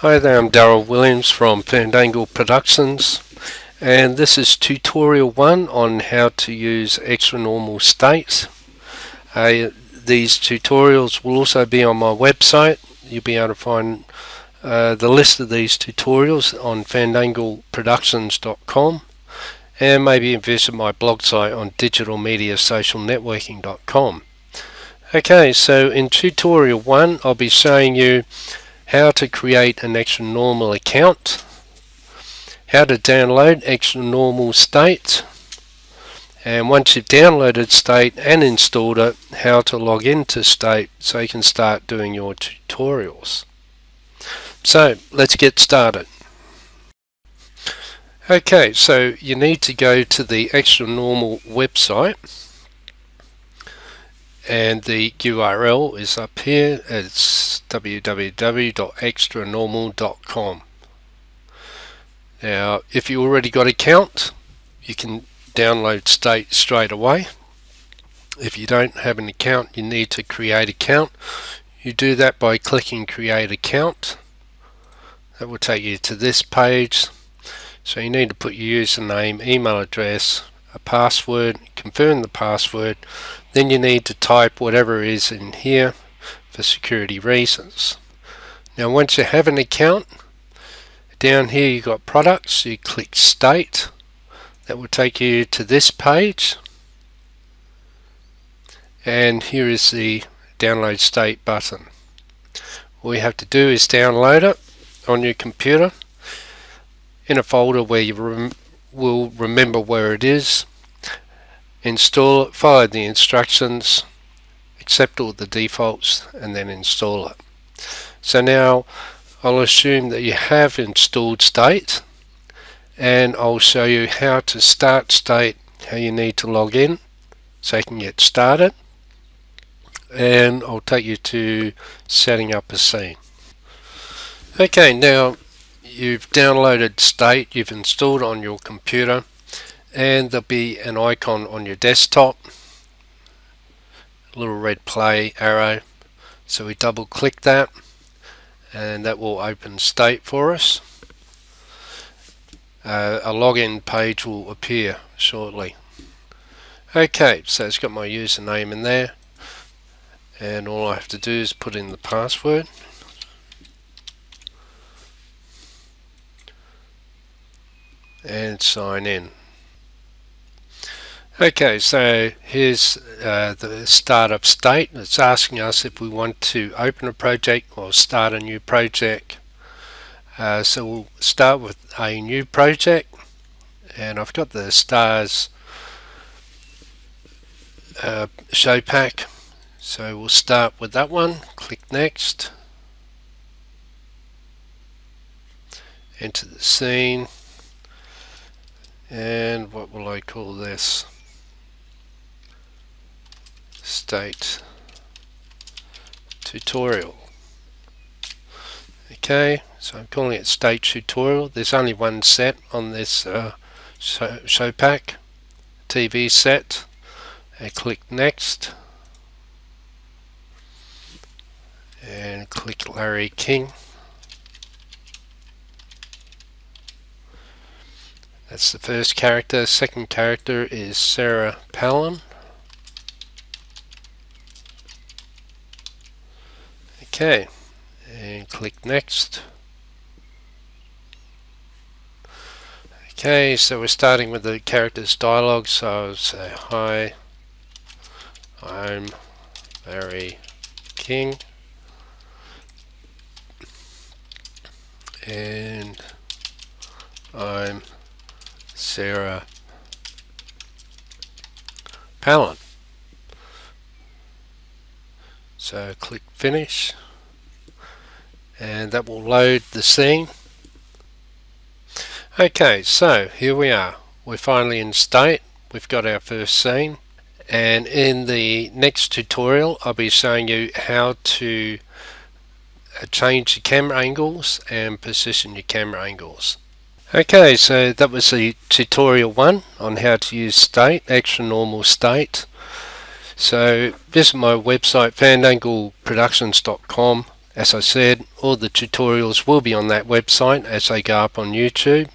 Hi there, I'm Daryl Williams from Fandangle Productions and this is tutorial 1 on how to use Xtranormal states. Uh, these tutorials will also be on my website. You'll be able to find uh, the list of these tutorials on fandangleproductions.com and maybe visit my blog site on digitalmediasocialnetworking.com. Okay, so in tutorial 1 I'll be showing you how to create an Xtranormal account, how to download Xtranormal state, and once you've downloaded state and installed it, how to log into state so you can start doing your tutorials. So let's get started. Okay, so you need to go to the Xtranormal website and the URL is up here it's www.xtranormal.com now if you already got an account you can download state straight away. If you don't have an account you need to create account. You do that by clicking create account. That will take you to this page. So you need to put your username email address a password, confirm the password, then you need to type whatever is in here for security reasons. Now once you have an account, down here you've got products, you click state, that will take you to this page and here is the download state button. All you have to do is download it on your computer in a folder where you will remember where it is, install it, follow the instructions, accept all the defaults and then install it. So now I'll assume that you have installed state and I'll show you how to start state, how you need to log in so you can get started and I'll take you to setting up a scene. Okay now you've downloaded state, you've installed on your computer and there'll be an icon on your desktop little red play arrow. So we double click that and that will open state for us. Uh, a login page will appear shortly. Okay so it's got my username in there and all I have to do is put in the password. And sign in. Okay, so here's uh, the startup state. It's asking us if we want to open a project or start a new project. Uh, so we'll start with a new project. And I've got the stars uh, show pack. So we'll start with that one click next. Enter the scene. And what will I call this state tutorial. Okay so I'm calling it state tutorial. There's only one set on this uh, show, show pack TV set. And click next. And click Larry King. That's the first character. Second character is Sarah Palin. Okay, and click next. Okay, so we're starting with the character's dialogue, so I'll say, Hi, I'm Larry King, and I'm Sarah Palin. So click finish and that will load the scene. Okay, so here we are. We're finally in state. We've got our first scene and in the next tutorial I'll be showing you how to uh, change the camera angles and position your camera angles. Okay, so that was the tutorial one on how to use state, Xtranormal state. So visit my website fandangleproductions.com As I said, all the tutorials will be on that website as they go up on YouTube.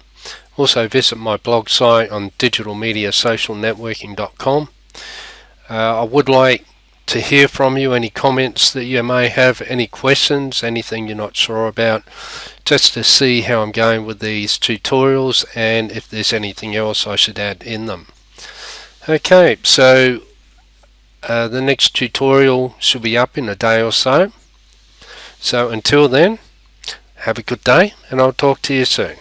Also visit my blog site on digitalmediasocialnetworking.com. Uh, I would like to hear from you any comments that you may have, any questions, anything you're not sure about, just to see how I'm going with these tutorials and if there's anything else I should add in them. Okay, so uh, the next tutorial should be up in a day or so. So until then, have a good day and I'll talk to you soon.